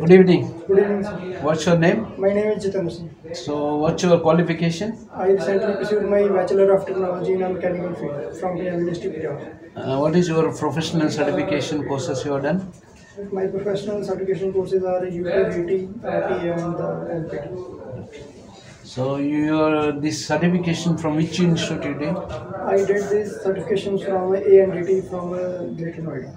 Good evening. Good evening, sir. What's your name? My name is Jatinder Singh. So, what's your qualification? I recently pursued my Bachelor of Technology in a mechanical field from University, Punjab. Uh, what is your professional certification courses you have done? My professional certification courses are UPVT, RT, and the LPT. So, your this certification from which institute you did? I did this certification from ANDT from uh, Greater Noida.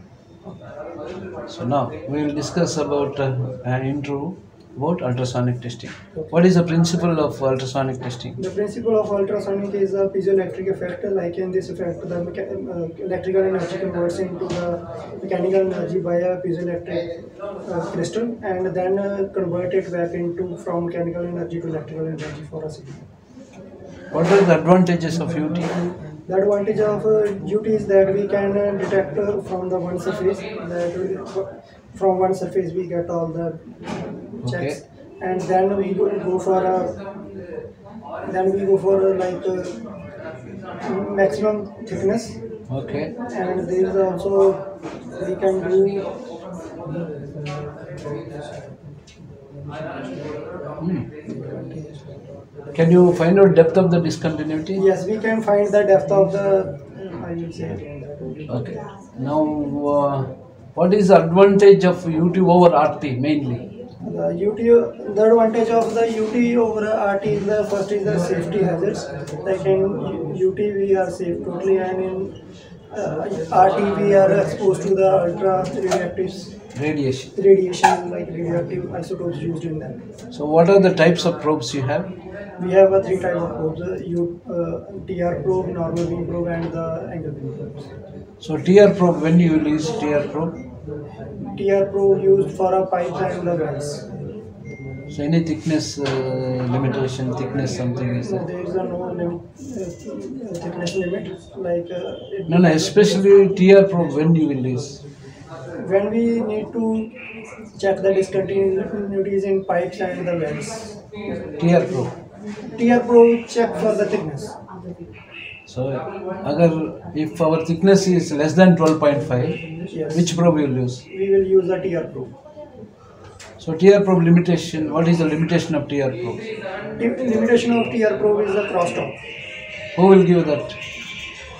So now we will discuss about uh, an intro about ultrasonic testing. What is the principle of ultrasonic testing? The principle of ultrasonic is a piezoelectric effect. Like in this effect, the uh, electrical energy converts into the mechanical energy by a piezoelectric uh, crystal, and then uh, convert it back into from mechanical energy to electrical energy for a signal. What are the advantages of UT? The advantage of uh, UT is that we can uh, detect uh, from the one surface that from one surface we get all the checks, and then we go, for a then we go for a, like uh, maximum thickness, Okay. and there is also we can do Hmm. Can you find out depth of the discontinuity? yes we can find the depth of the I will say Okay. Now, uh, what is the advantage of UT over RT mainly? The UT, the advantage of the UT over RT is the first is the safety hazards. Like in UT we are safe totally, and in uh, RT we are exposed to the ultra radioactive Radiation. radiation, like radioactive isotopes used in that. So, what are the types of probes you have? We have a three type of probes: uh, U, uh, TR probe, normal beam probe, and the angle beam probes. So, TR probe, when you use TR probe? TR probe used for a pipes and the welds. So, any thickness uh, limitation, thickness something is there? there is a no limit, uh, thickness limit. Like uh, No, no, especially TR probe when you will use. When we need to check the discontinuities in pipes and the welds. TR probe. TR probe check for the thickness. So, agar if our thickness is less than 12.5, Yes. which probe you will use? We will use the TR probe. So, TR probe limitation, what is the limitation of TR probe? Lim- Limitation of TR probe is the crosstalk. Who will give that?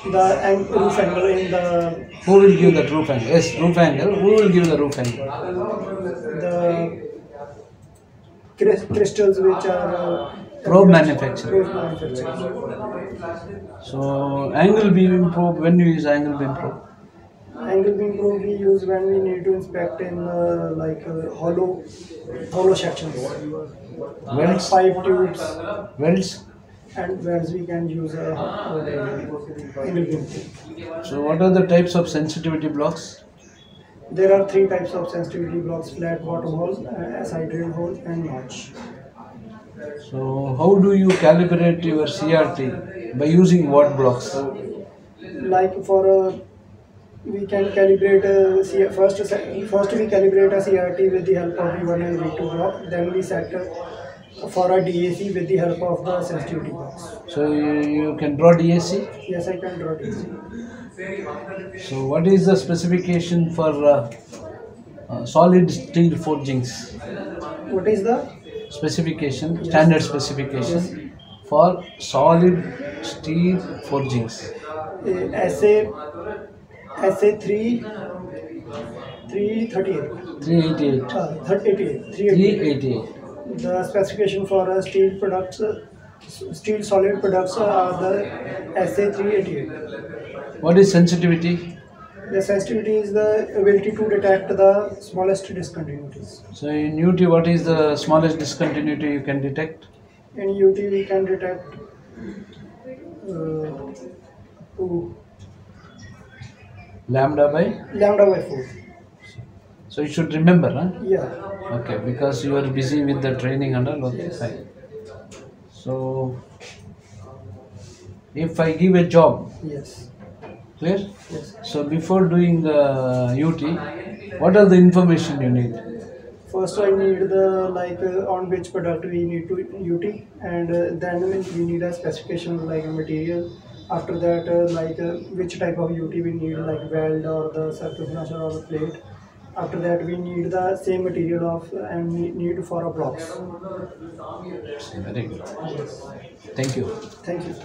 The roof angle in the Who will give that roof angle? Yes, roof angle. Who will give the roof angle? the crystals which are uh, Probe manufacturer. So, angle beam probe, when you use angle beam probe? Angle beam probe we use when we need to inspect in uh, like uh, hollow hollow sections. Like Welds? pipe tubes Welds? And welds we can use a uh, angle beam probe. So, what are the types of sensitivity blocks? There are three types of sensitivity blocks: flat bottom hole, uh, side drill hole, and notch. So, how do you calibrate your CRT? By using what blocks? Like for a, we can calibrate a C- first first we calibrate a CRT with the help of V1 and V2 block. Then we set uh, for a DAC with the help of the sensitivity box. So, you, you can draw DAC? Yes, I can draw DAC. So, what is the specification for uh, uh, solid steel forgings? What is the Specification, standard specification for solid steel forgings. uh, SA SA three three thirty eight. 388. Uh, 38, 388. 388. The specification for steel products, steel solid products are the SA 388. What is sensitivity? The sensitivity is the ability to detect the smallest discontinuities. So, in UT, what is the smallest discontinuity you can detect? In UT, we can detect uh, to Lambda by? lambda by 4. So, you should remember, huh? Yeah. Okay, because you are busy with the training and all. Okay, fine. So, if I give a job, Yes. clear? Yes. So, before doing the UT, what are the information you need? First, I need the like uh, on which product we need to UT, and uh, then we need a specification like a material. After that, uh, like uh, which type of UT we need, like weld or the surface or the plate. After that we need the same material of and need for a blocks Very good. Thank you. thank you